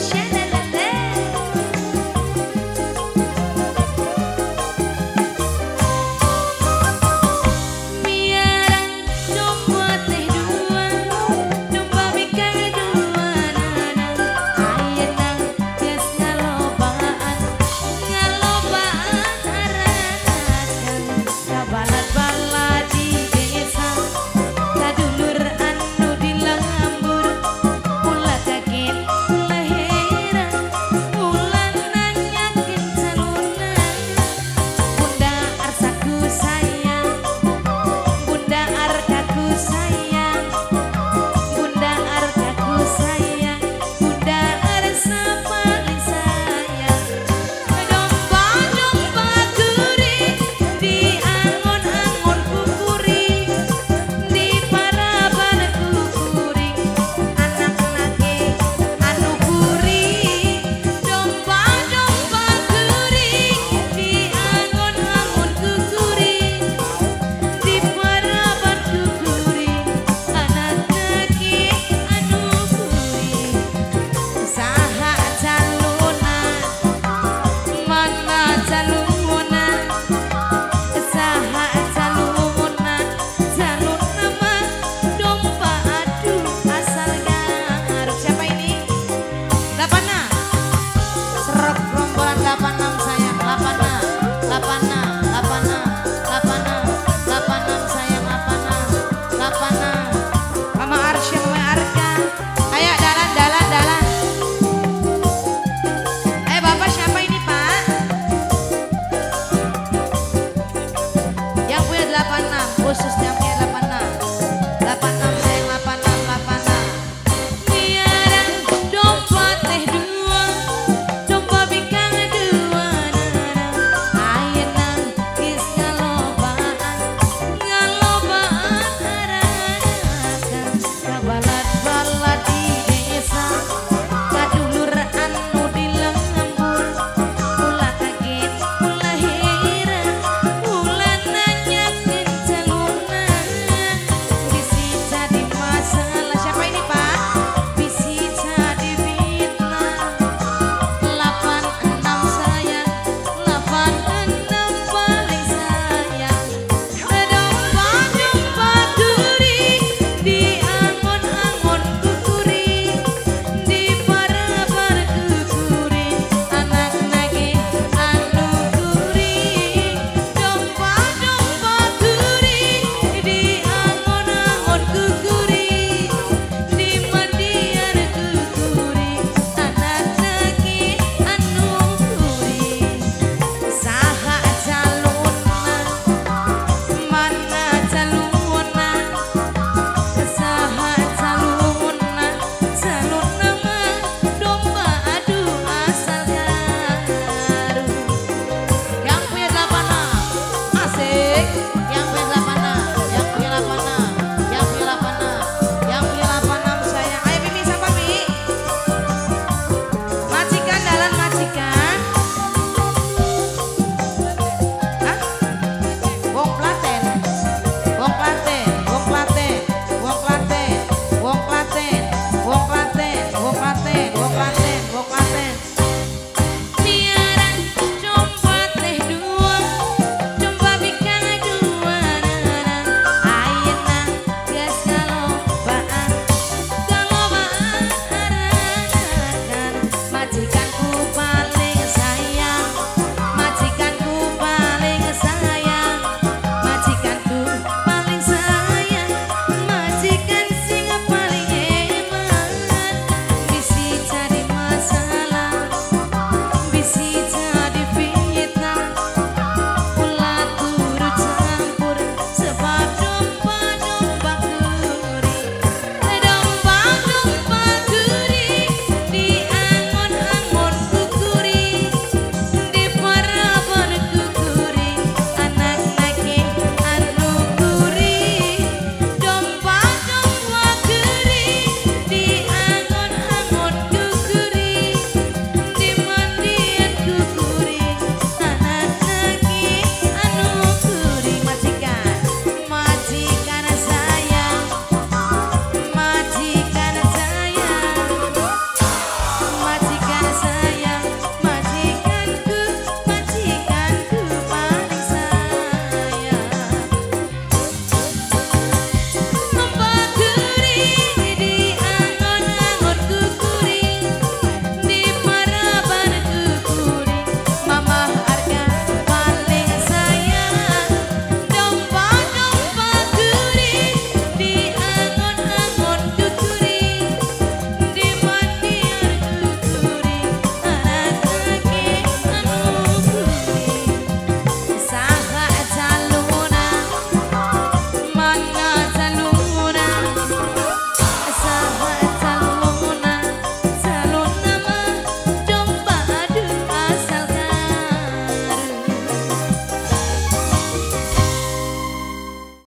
share.